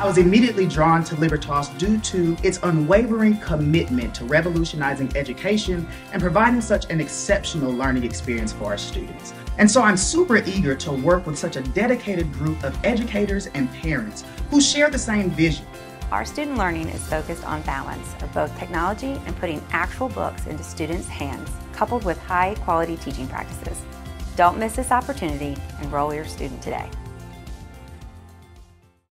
I was immediately drawn to Libertas due to its unwavering commitment to revolutionizing education and providing such an exceptional learning experience for our students. And so I'm super eager to work with such a dedicated group of educators and parents who share the same vision. Our student learning is focused on balance of both technology and putting actual books into students' hands, coupled with high quality teaching practices. Don't miss this opportunity. Enroll your student today.